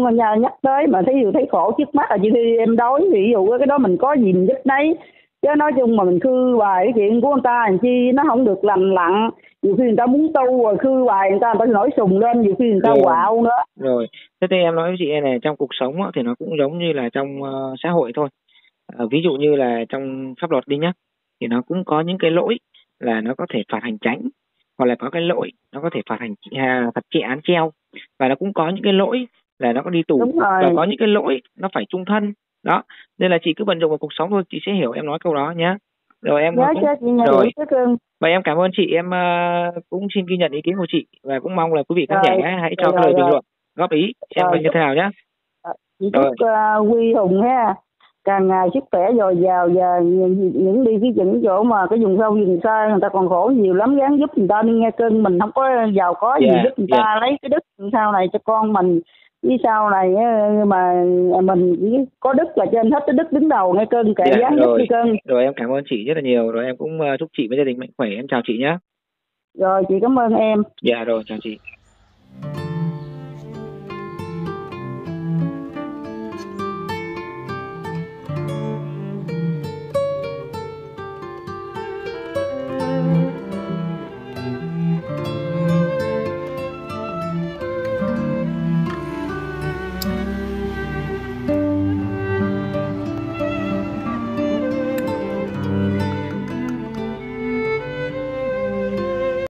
mà nhà nhắc tới mà thấy thấy khổ trước mắt là chị thi em đói ví dụ cái đó mình có gì mình giúp đấy chứ nói chung mà mình khư hoài cái chuyện của người ta làm chi nó không được lành lặn. Nhiều khi người ta muốn tu rồi khư hoài người ta phải nổi sùng lên nhiều khi người ta Rồi. quạo nữa. Rồi. Thế thì em nói với chị em này trong cuộc sống thì nó cũng giống như là trong ờ, xã hội thôi. Ờ, ví dụ như là trong pháp luật đi nhá thì nó cũng có những cái lỗi là nó có thể phạt hành chánh hoặc là có cái lỗi nó có thể phạt hành à, phạt trị án treo. Và nó cũng có những cái lỗi là nó có đi tù. Và có những cái lỗi nó phải trung thân. Đó. Nên là chị cứ bận rộn vào cuộc sống thôi chị sẽ hiểu em nói câu đó nhé rồi em nhớ cũng chị rồi. và em cảm ơn chị em ờ, cũng xin ghi nhận ý kiến của chị và cũng mong là quý vị khán giả hãy cho cái lời bình luận góp ý xem như thế nào nhé chị chúc ờ, quy hùng ha. Càng ngày sức khỏe dồi dào và những, đi cái những chỗ mà cái vùng sâu vùng xa người ta còn khổ nhiều lắm gắng giúp người ta đi nghe cưng mình. Không có giàu có gì Dạ, giúp người ta lấy cái đức sau này cho con mình với sau này á, mà mình có đức là trên hết cái đức đứng đầu nghe cưng kệ Dạ, giúp rồi. đi cưng rồi em cảm ơn chị rất là nhiều. Rồi em cũng ờ, chúc chị với gia đình mạnh khỏe. Em chào chị nhé rồi chị cảm ơn em. Dạ rồi chào chị